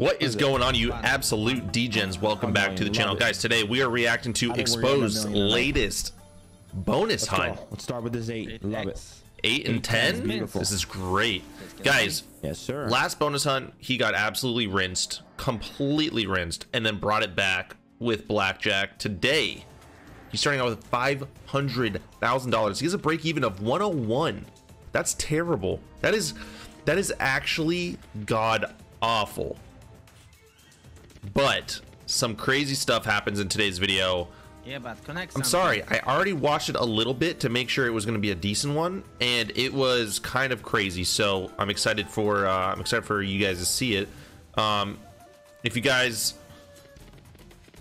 What is going on, you absolute degens? Welcome back to the channel. Guys, today we are reacting to Xposed's latest bonus hunt. Let's start with this eight. Love it. 8 and 10? This is great. Guys, Yes, sir. last bonus hunt, he got absolutely rinsed, completely rinsed, and then brought it back with Blackjack. Today, he's starting out with $500,000. He has a break even of 101. That's terrible. That is that is actually god awful. But some crazy stuff happens in today's video. Yeah, but connect. I'm sorry, I already watched it a little bit to make sure it was going to be a decent one, and it was kind of crazy. So I'm excited for uh, I'm excited for you guys to see it. Um, if you guys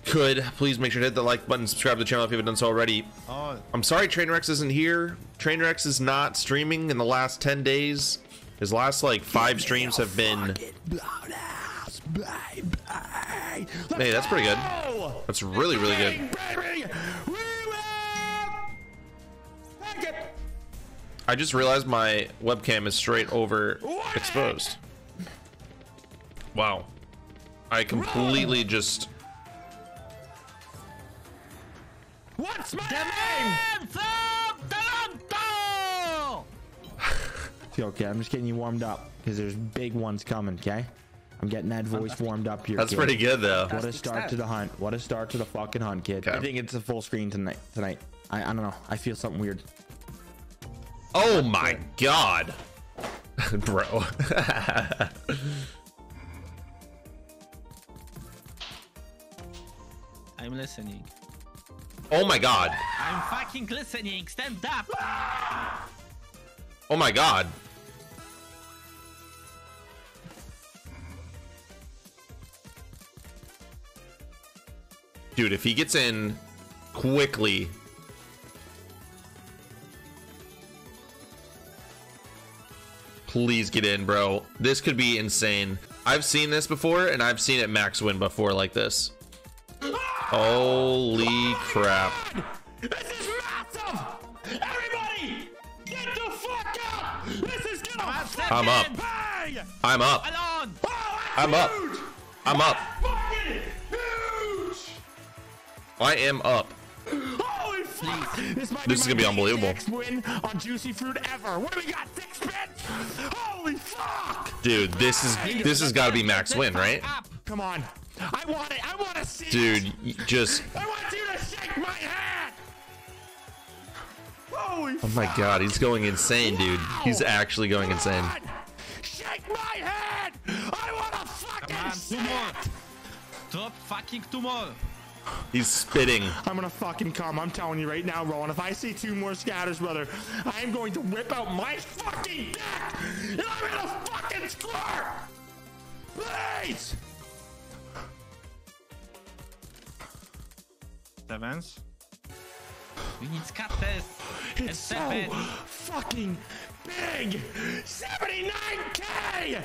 could please make sure to hit the like button, subscribe to the channel if you haven't done so already. Oh, I'm sorry, Trainwreck isn't here. Trainwreck is not streaming in the last 10 days. His last like five streams have been. Hey, that's pretty good. That's really, really good. I just realized my webcam is straight over exposed. Wow. I completely just. What's my name? Okay, I'm just getting you warmed up because there's big ones coming. Okay, I'm getting that voice warmed up here. That's kid. pretty good though. What a start to the hunt. What a start to the fucking hunt, kid. Okay. I think it's a full screen tonight. Tonight. I, I don't know. I feel something weird. Oh my god. Bro. I'm listening. oh my god. I'm fucking listening. Stand up. Oh my god. Dude, if he gets in quickly. Please get in, bro. This could be insane. I've seen this before, and I've seen it max win before like this. Holy crap. This is massive! Everybody, get the fuck up! This is gonna I'm up. bang! I'm up. Alone. I'm up. I'm up. I am up. Holy fuck! This, might This is gonna be unbelievable. Next win on Juicy Fruit ever. What do we got? Six bits? Holy fuck! Dude, this is this has got to be max win, right? Come on. I want it. I want to see Dude, it. just I want you to shake my hand. Holy Oh my god, he's going insane, dude. He's actually going insane. God! Shake my head! I want to fucking Come on, see two more. it! Drop fucking two more. He's spitting. I'm gonna fucking come. I'm telling you right now, Rowan. If I see two more scatters, brother, I am going to whip out my fucking deck and I'm gonna fucking score! Please! Sevens. We need scatters. And It's so seven. fucking big! 79k!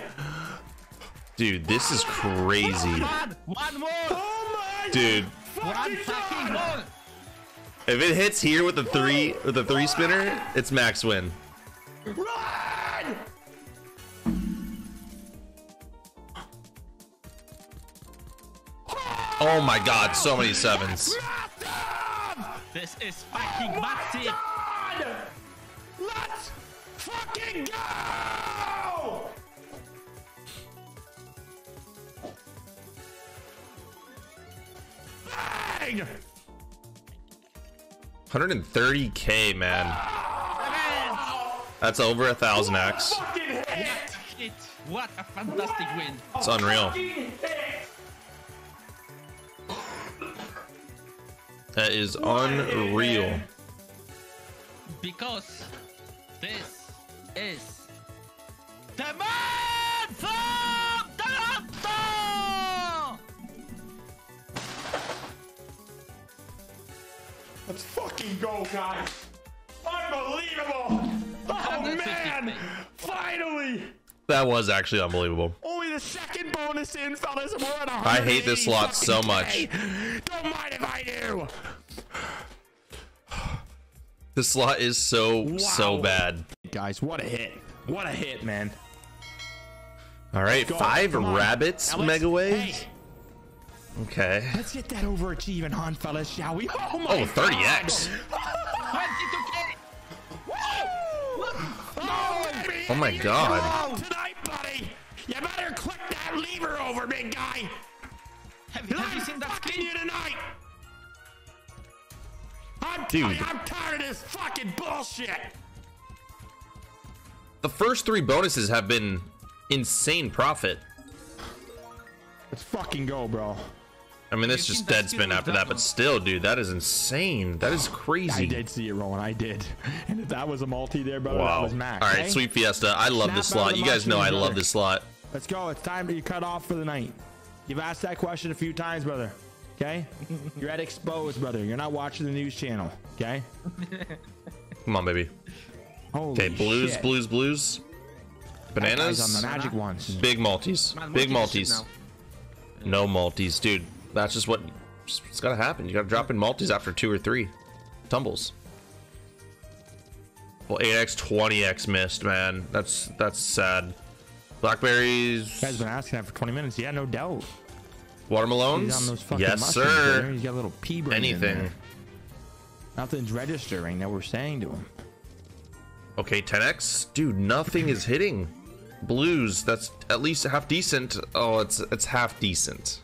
Dude, this is crazy. One. One more. Oh my Dude, One fucking fucking God! if it hits here with the three with the three spinner, it's max win. Run! Oh my god, so many sevens. This is fucking oh massive. God! Let's fucking go! 130k, man. That's over a thousand X. What a fantastic win. It's unreal. That is unreal. Because this is the man Let's fucking go, guys! Unbelievable! Oh man! Finally! That was actually unbelievable. Only the second bonus in, fellas. and We're at I hate this slot so much. K. Don't mind if I do. This slot is so so bad. Guys, what a hit! What a hit, man! All right, five on. rabbits Now let's- mega waves. Hey, Okay. let's get that overachieving hunt, fellas, shall we? Oh my Oh, 30x. Oh, Oh, oh my God. go Tonight, buddy. You better click that lever over, big guy. Have, have you I'm seen that fucking screen? you tonight. I'm, Dude. I'm tired of this fucking bullshit. The first three bonuses have been insane profit. Let's fucking go, bro. I mean, that's just seen dead spin after that that, but still, dude, that is insane. That is crazy. I did see it rolling. I did. And if that was a multi there, brother, that was max. right, eh? Sweet Fiesta. I love Snap this slot. You guys know I mushroom, love this slot. Let's go. It's time to cut off for the night. You've asked that question a few times, brother. Okay? You're at Xposed, brother. You're not watching the news channel. Okay? Come on, baby. Holy Okay, blues, shit. blues, blues. Bananas. on the magic ones. Big multis. Big multi is multis. No multis, dude. That's just what it's gotta happen. You gotta drop in multis after two or three tumbles. Well, 8x, 20x missed, man. That's that's sad. Blackberries, This guy's been asking that for 20 minutes. Yeah, no doubt. watermelons. He's on those fucking yes, sir. He's got a little pea brain Anything. Nothing's registering that we're saying to him. Okay, 10x, dude. Nothing is hitting. Blues. That's at least half decent. Oh, it's it's half decent.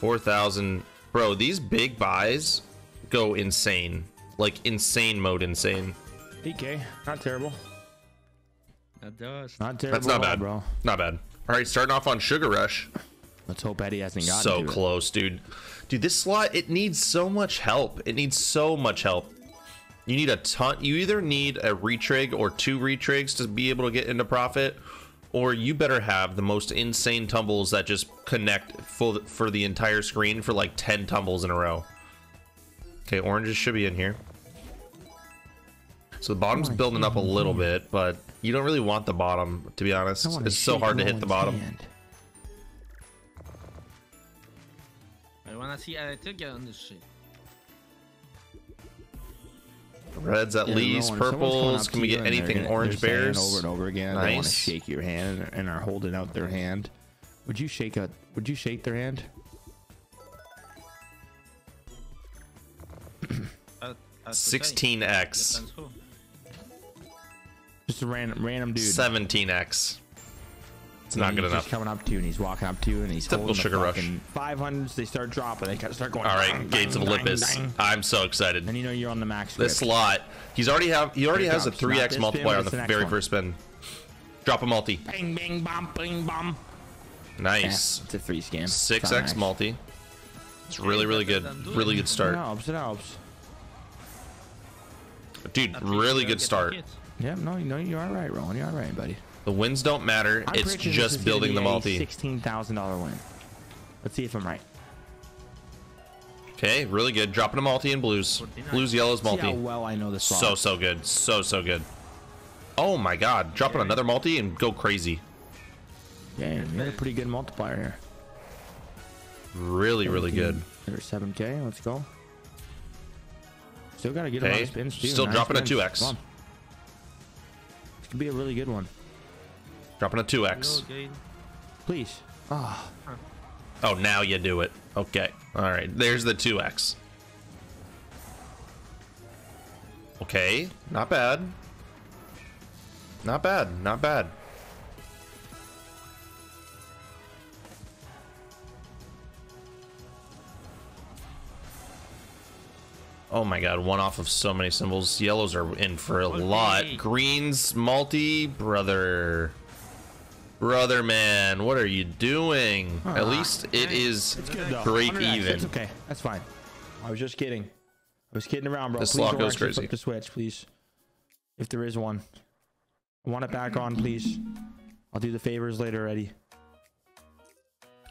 Four thousand, bro. These big buys go insane. Like insane mode, insane. DK, not terrible. That does. Not terrible That's not at all, bad, bro. Not bad. All right, starting off on Sugar Rush. Let's hope Eddie hasn't gotten So to it. close, dude. Dude, this slot it needs so much help. It needs so much help. You need a ton. You either need a retrig or two retrigs to be able to get into profit, or you better have the most insane tumbles that just connect for for the entire screen for like ten tumbles in a row. Okay, oranges should be in here. So the bottom's wanna building up a shake little bit, but you don't really want the bottom, to be honest. It's so hard to hit the bottom. hand. I wanna see Electric get on this shit. Reds at Yeah, least, Roland, someone's coming purples. Can we get and they're anything orange they're bears? over and over again? They want to shake your hand and are holding out their hand. Would you shake a? Would you shake their hand? Uh, uh, to say. 16x, Just a random random dude. 17x. It's not And good he's enough. Just coming up to you and he's walking up to you and he's Typical holding the sugar rush. fucking 500s. They start dropping. They kind of start going. All right, dang, Gates of Olympus. dang, dang. I'm so excited. And you know you're on the max. This slot, he's already have he already Here has a 3x this spin, multiplier on the the very one. first spin. Drop a multi. Bing, bing, bum, bing, bum. Yeah, Nice. it's a three scam. 6x not multi. It's really, really good. Better than doing Really good anything. It start. helps. It helps. Dude, really good start. hit. Yeah, no, no, you're all right, Roland. You're all right, buddy. The wins don't matter. I'm It's predicting this just is building be the a multi. Sixteen thousand dollar win. Let's see if I'm right. Okay, really good. Dropping a multi in blues. Blues, yellows, See how multi. well I know this slot. So, so good. So, so good. Oh my god. Dropping another multi and go crazy. yeah, you got a pretty good multiplier here. Really, really good. There's 7k. Let's go. Still got to get a lot Okay, of spins too. still Nine dropping a 2x. On. This could be a really good one. Dropping a 2x. Please. Ah, Oh, now you do it. Okay. All right. There's the 2x. Okay. Not bad. Not bad. Not bad. Oh my god, one off of so many symbols. Yellows are in for a Multi. lot. Greens, multi, brother. Brother man, what are you doing? At Ah, least it is good break even. It's okay. That's fine. I was just kidding. I was kidding around, bro. This please lock don't goes actually crazy. flip the switch, please. If there is one. I want it back on, please. I'll do the favors later, Eddie.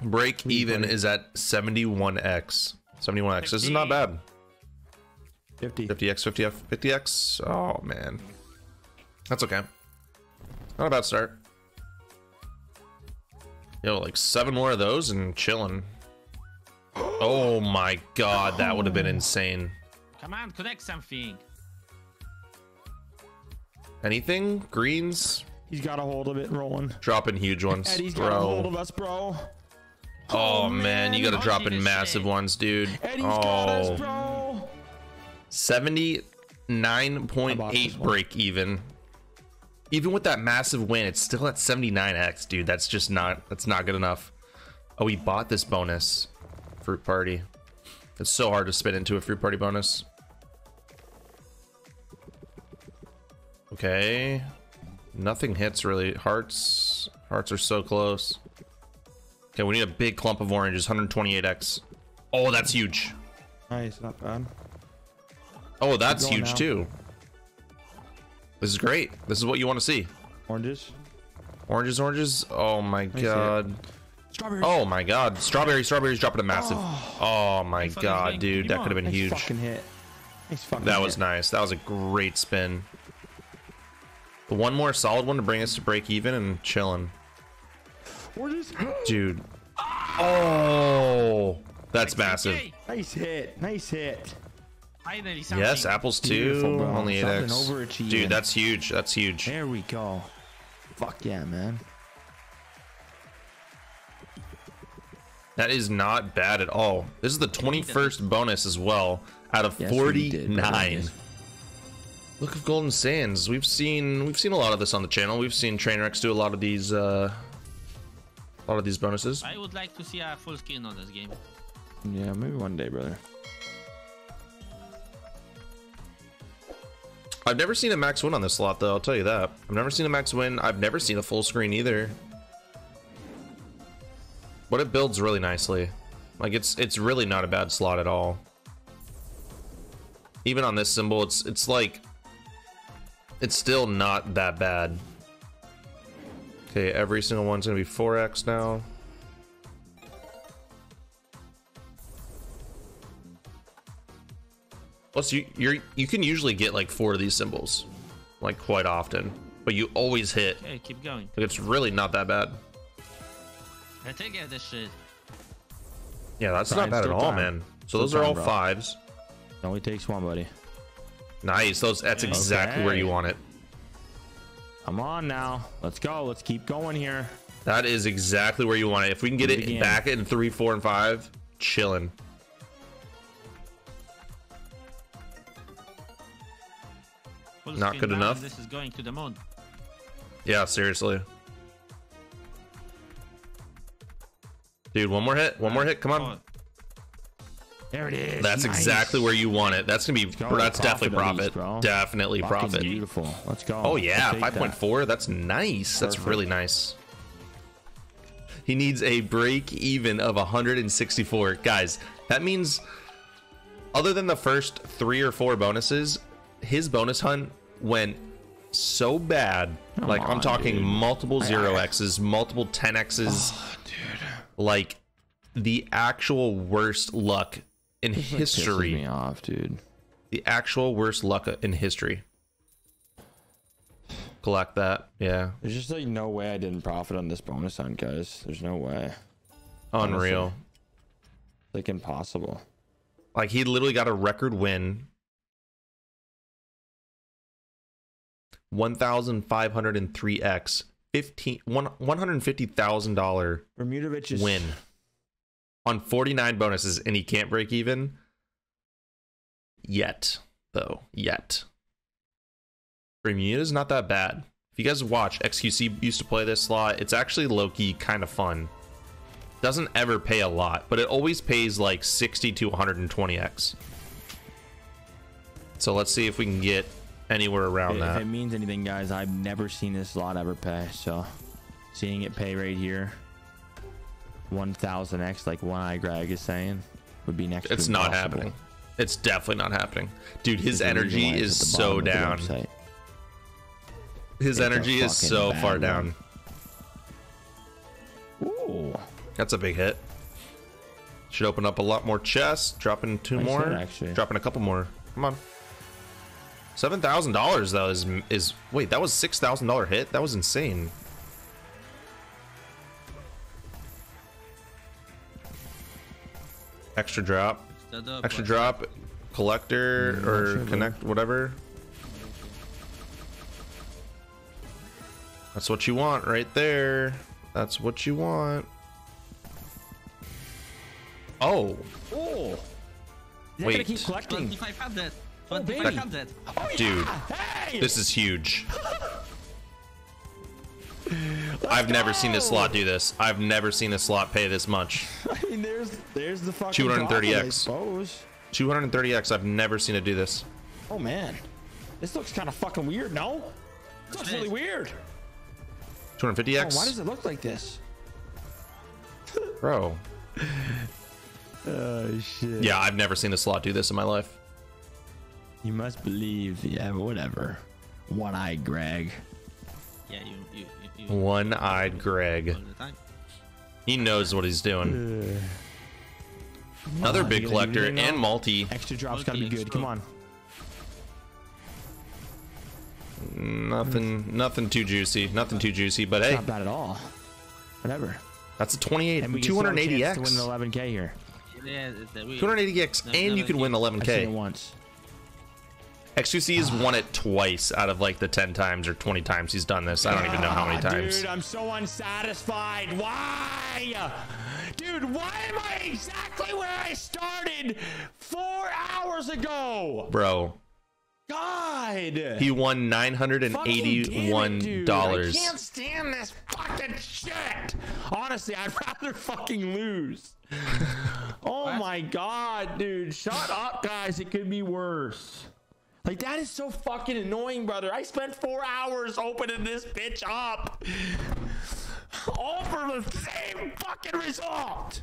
Break Please, even buddy. is at 71x. 71x. This is not bad. 50. 50x, 50f, 50x. Oh man. That's okay. Not a bad start. Yo, like seven more of those and chilling. Oh my god, that would have been insane. Come on, connect something. Anything? Greens? He's got a hold of it, rolling. Dropping huge ones, Eddie's got a hold of us, bro. Oh, oh man, you gotta man. drop in massive say. ones, dude. Eddie's got us, Oh, bro. 79.8 break even. Even with that massive win, it's still at 79x, dude. That's just not that's not good enough. Oh, we bought this bonus. Fruit party. It's so hard to spin into a fruit party bonus. Okay. Nothing hits really. Hearts. Hearts are so close. Okay, we need a big clump of oranges. 128x. Oh, that's huge. Nice, not bad. Oh, that's huge now. too. This is great. This is what you want to see. Oranges. Oranges, oranges. Oh my see god. Strawberry. Oh my god. Strawberry, strawberries dropping a massive. Oh, oh my fucking god, thing. dude. That could have been nice huge. fucking hit. Nice fucking That hit. was nice. That was a great spin. The one more solid one to bring us to break even and chilling. Oranges. Dude. Ah! Oh. That's massive. Okay, nice hit. Nice hit. Finally, something. Yes, apples too. Only 8x. Dude, that's huge. That's huge. There we go. Fuck yeah, man. That is not bad at all. This is the 21st bonus as well out of Yes, we did, bro. 49. Book of Golden Sands. We've seen we've seen a lot of this on the channel. We've seen Trainwrecks do a lot of these uh a lot of these bonuses. I would like to see a full skin on this game. Yeah, maybe one day, brother. I've never seen a max win on this slot though, I'll tell you that. I've never seen a max win. I've never seen a full screen either. But it builds really nicely. Like it's it's really not a bad slot at all. Even on this symbol, it's it's like it's still not that bad. Okay, every single one's gonna be 4x now. Plus, you you're you can usually get like four of these symbols, like quite often, but you always hit. Okay, keep going. Like it's really not that bad. I take out this shit. Yeah, that's Time, not bad at all, time. man. So Still those are time, all bro. fives. It only takes one, buddy. Nice. Those that's exactly where you want it. I'm on now. Let's go. Let's keep going here. That is exactly where you want it. If we can get it it back in three, four, and five, chilling. Not good enough? This is going to the moon. Yeah, seriously. Dude, one more hit. One more hit. Come on. There it is. That's Nice. exactly where you want it. That's gonna be. go. That's definitely Profit at profit. least, bro. Definitely Fucking profit. Beautiful. Let's go. Oh yeah, I'll take five point that. four. That's nice. That's really nice. He needs a break even of 164. Guys, that means other than the first three or four bonuses, his bonus hunt went so bad. Come like I'm talking dude. multiple zero X's, multiple 10 X's. Oh, like the actual worst luck in This, history. me off, dude. The actual worst luck in history. Collect that. Yeah. There's just like no way I didn't profit on this bonus hunt, guys. There's no way. Unreal. Like impossible. Like he literally got a record win. 1503x 15 $150,000 Bermudovich is win on 49 bonuses and he can't break even yet though yet. Bermuda's not that bad. If you guys watch XQC used to play this slot it's actually low-key kind of fun. Doesn't ever pay a lot but it always pays like 60 to 120x so let's see if we can get anywhere around If that it means anything, guys, I've never seen this lot ever pay. So, seeing it pay right here, 1000x, like One Eye Greg is saying, would be next. to it's not impossible. happening it's definitely not happening dude his There's energy is so bottom of the down. His It's energy is so far one. down. Ooh, That's a big hit. Should open up a lot more chests. Dropping two more. actually. Dropping a couple more. Come on. Seven thousand dollars though is is wait that was six thousand dollar hit. That was insane. Extra drop. Extra drop. Collector Mm, or connect whatever. That's what you want right there. That's what you want. Oh, Oh. Is Wait. gonna keep collecting? 2500. baby. 2500. Oh, yeah. dude. Hey! this is huge. I've never seen this go. slot do this. I've never seen a slot pay this much. I mean, there's there's the fucking 230x. profit, 230x. I've never seen it do this. Oh man, this looks kind of fucking weird. No, this looks really weird. 250x. Oh, why does it look like this? Bro. Oh shit. Yeah, I've never seen a slot do this in my life. You must believe. Yeah, whatever. One-eyed Greg. Yeah, you, you, you, you One-eyed Greg. all the time. He knows what he's doing. Another on, big you gonna do collector and now? multi. Extra drops gotta be good. Come on. Nothing, nothing too juicy. Nothing too juicy. But hey, Not bad at all. Whatever. that's a 28, And we can still have a chance to win 280x. 11k here. Yeah, it's the weird. 280x, No, and you never can win seen- I've seen it 11k. once. XQC has won it twice out of like the 10 times or 20 times he's done this. I don't even know how many Ah, times. Dude, I'm so unsatisfied. Why? Dude, why am I exactly where I started four hours ago? Bro, God. he won Fucking damn it, dude. I $981. can't stand this fucking shit. Honestly, I'd rather fucking lose. oh my god, dude. Shut up, guys. It could be worse. Like that is so fucking annoying, brother. I spent four hours opening this bitch up. All for the same fucking result.